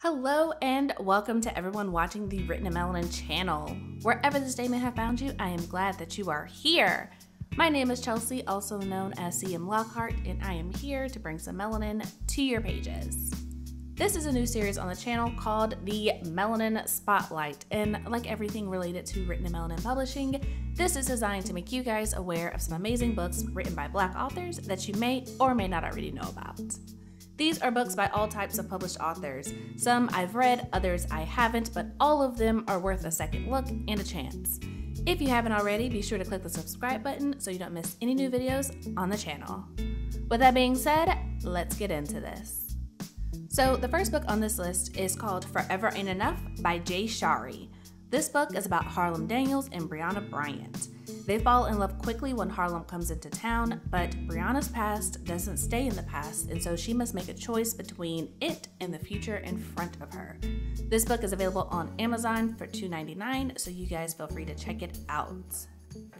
Hello and welcome to everyone watching the Written in Melanin channel. Wherever this day may have found you, I am glad that you are here. My name is Chelsea, also known as CM Lockhart, and I am here to bring some melanin to your pages. This is a new series on the channel called the Melanin Spotlight, and like everything related to Written in Melanin Publishing, this is designed to make you guys aware of some amazing books written by Black authors that you may or may not already know about. These are books by all types of published authors. Some I've read, others I haven't, but all of them are worth a second look and a chance. If you haven't already, be sure to click the subscribe button so you don't miss any new videos on the channel. With that being said, let's get into this. So, the first book on this list is called Forever Ain't Enough by Jay Shari. This book is about Harlem Daniels and Breyona Bryant. They fall in love quickly when Harlem comes into town, but Breyona's past doesn't stay in the past, and so she must make a choice between it and the future in front of her. This book is available on Amazon for $2.99, so you guys feel free to check it out.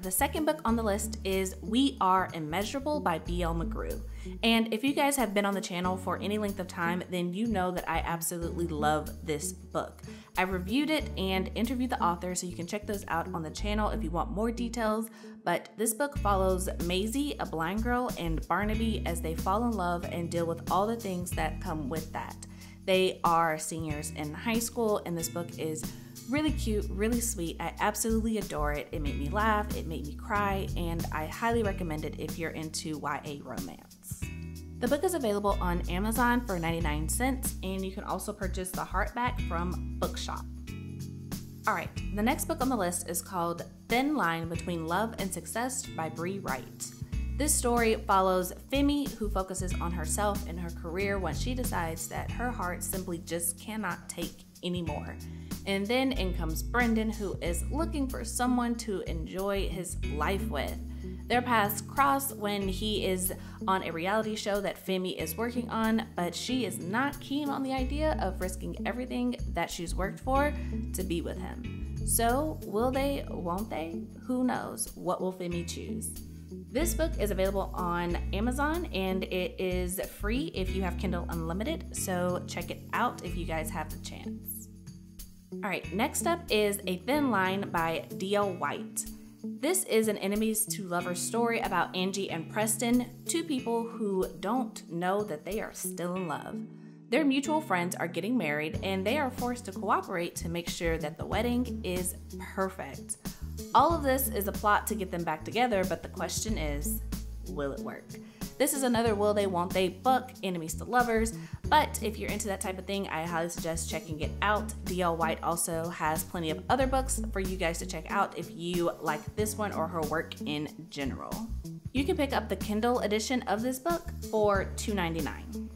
The second book on the list is We Are Immeasurable by B.L. McGrew. And if you guys have been on the channel for any length of time, then you know that I absolutely love this book. I reviewed it and interviewed the author, so you can check those out on the channel if you want more details. But this book follows Maisie, a blind girl, and Barnaby as they fall in love and deal with all the things that come with that. They are seniors in high school, and this book is really cute, really sweet. I absolutely adore it. It made me laugh, it made me cry, and I highly recommend it if you're into YA romance. The book is available on Amazon for 99 cents, and you can also purchase the hardback from Bookshop. All right, the next book on the list is called Thin Line Between Love and Success by Bree Wright. This story follows Femi, who focuses on herself and her career when she decides that her heart simply just cannot take anymore. And then in comes Brendan, who is looking for someone to enjoy his life with. Their paths cross when he is on a reality show that Femi is working on, but she is not keen on the idea of risking everything that she's worked for to be with him. So, will they, won't they? Who knows? What will Femi choose? This book is available on Amazon and it is free if you have Kindle Unlimited, so check it out if you guys have the chance. All right, next up is A Thin Line by D.L. White. This is an enemies to lovers story about Angie and Preston, two people who don't know that they are still in love. Their mutual friends are getting married and they are forced to cooperate to make sure that the wedding is perfect. All of this is a plot to get them back together, but the question is will it work? This is another will they, won't they book, enemies to lovers. But if you're into that type of thing, I highly suggest checking it out. DL White also has plenty of other books for you guys to check out if you like this one or her work in general. You can pick up the Kindle edition of this book for $2.99.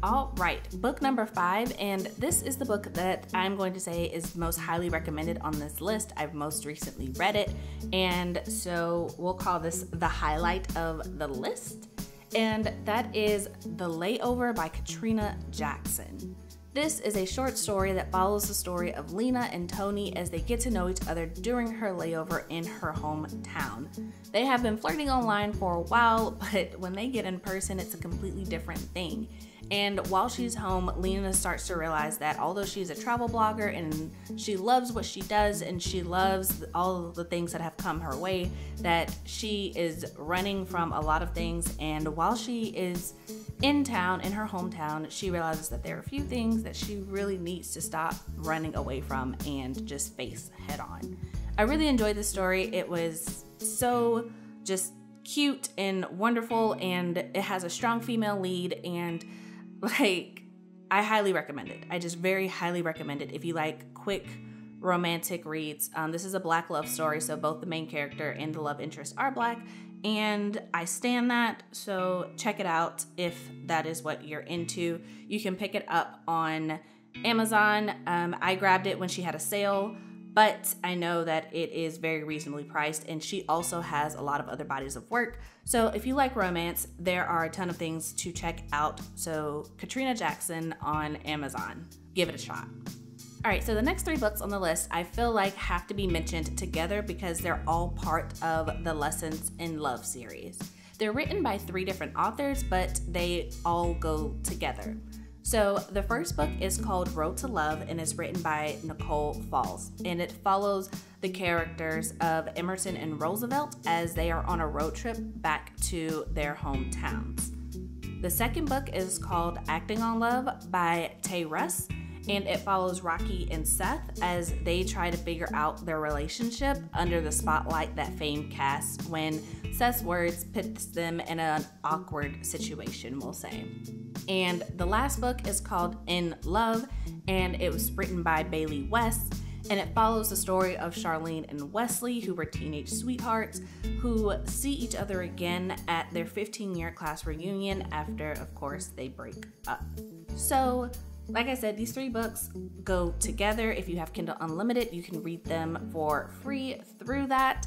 All right, book number five, and this is the book that I'm going to say is most highly recommended on this list. I've most recently read it, and so we'll call this the highlight of the list, and that is The Layover by Katrina Jackson. This is a short story that follows the story of Lena and Tony as they get to know each other during her layover in her hometown. They have been flirting online for a while, but when they get in person, it's a completely different thing. And while she's home, Lena starts to realize that although she's a travel blogger and she loves what she does and she loves all the things that have come her way, that she is running from a lot of things. And while she is in town, in her hometown, she realizes that there are a few things that she really needs to stop running away from and just face head on. I really enjoyed this story. It was so just cute and wonderful, and it has a strong female lead and like I highly recommend it. I just very highly recommend it if you like quick romantic reads. Um, this is a black love story, so both the main character and the love interest are black, and I stand that. So check it out if that is what you're into. You can pick it up on Amazon. Um, I grabbed it when she had a sale but I know that it is very reasonably priced and she also has a lot of other bodies of work. So if you like romance, there are a ton of things to check out. So Katrina Jackson on Amazon. Give it a shot. All right, so the next three books on the list I feel like have to be mentioned together because they're all part of the Lessons in Love series. They're written by three different authors, but they all go together. So, the first book is called Road to Love and is written by Nicole Falls. And it follows the characters of Emerson and Roosevelt as they are on a road trip back to their hometowns. The second book is called Acting on Love by Tay Russ and it follows Rocky and Seth as they try to figure out their relationship under the spotlight that fame casts when Seth's words puts them in an awkward situation, we'll say. And the last book is called Inn Love, and it was written by Bailey West. And it follows the story of Charlene and Wesley, who were teenage sweethearts, who see each other again at their 15 year class reunion after, of course, they break up. So, like I said, these three books go together. If you have Kindle Unlimited, you can read them for free through that.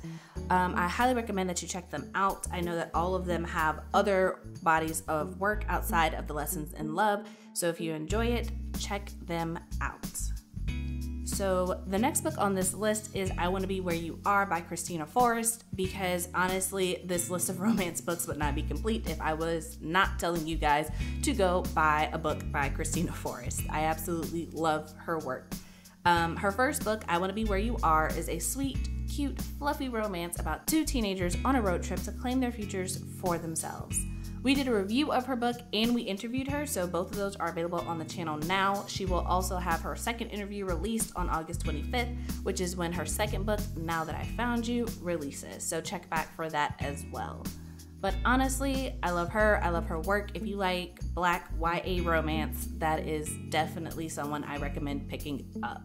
Um, I highly recommend that you check them out. I know that all of them have other bodies of work outside of the Lessons in Love. So if you enjoy it, check them out. So, the next book on this list is I Want to Be Where You Are by Kristina Forest because honestly, this list of romance books would not be complete if I was not telling you guys to go buy a book by Kristina Forest. I absolutely love her work. Um, her first book, I Want to Be Where You Are, is a sweet, cute, fluffy romance about two teenagers on a road trip to claim their futures for themselves. We did a review of her book and we interviewed her, so both of those are available on the channel now. She will also have her second interview released on August 25th, which is when her second book, Now That I Found You, releases. So check back for that as well. But honestly, I love her. I love her work. If you like black YA romance, that is definitely someone I recommend picking up.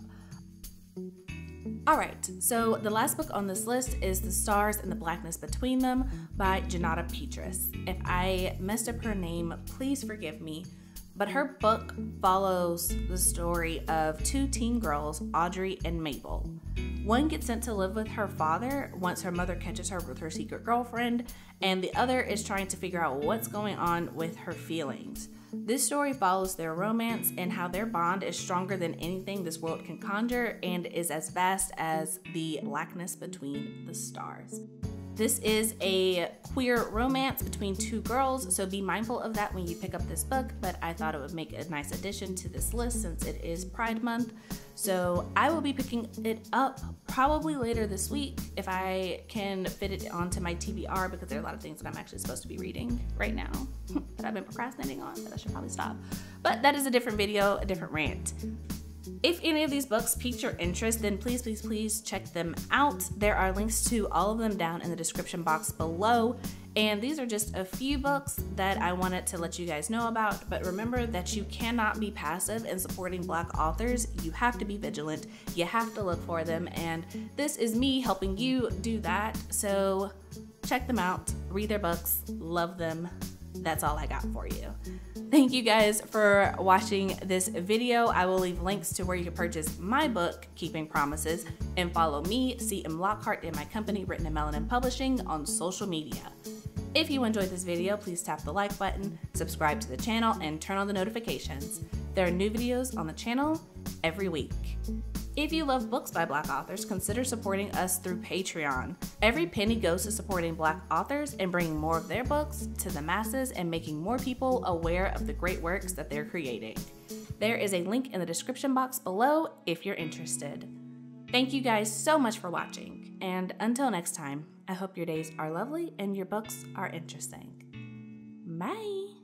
All right, so the last book on this list is The Stars and the Blackness Between Them by Junauda Petrus. If I messed up her name, please forgive me. But her book follows the story of two teen girls, Audrey and Mabel. One gets sent to live with her father once her mother catches her with her secret girlfriend, and the other is trying to figure out what's going on with her feelings. This story follows their romance and how their bond is stronger than anything this world can conjure and is as vast as the blackness between the stars. This is a queer romance between two girls, so be mindful of that when you pick up this book. But I thought it would make a nice addition to this list since it is Pride Month. So I will be picking it up probably later this week if I can fit it onto my TBR because there are a lot of things that I'm actually supposed to be reading right now that I've been procrastinating on, that I should probably stop. But that is a different video, a different rant. If any of these books piqued your interest, then please, please, please check them out. There are links to all of them down in the description box below. And these are just a few books that I wanted to let you guys know about. But remember that you cannot be passive in supporting Black authors. You have to be vigilant, you have to look for them. And this is me helping you do that. So check them out, read their books, love them. That's all I got for you. Thank you guys for watching this video. I will leave links to where you can purchase my book, Keeping Promises, and follow me, C.M. Lockhart, and my company, Written in Melanin Publishing, on social media. If you enjoyed this video, please tap the like button, subscribe to the channel, and turn on the notifications. There are new videos on the channel every week. If you love books by Black authors, consider supporting us through Patreon. Every penny goes to supporting Black authors and bringing more of their books to the masses and making more people aware of the great works that they're creating. There is a link in the description box below if you're interested. Thank you guys so much for watching, and until next time, I hope your days are lovely and your books are interesting. Bye!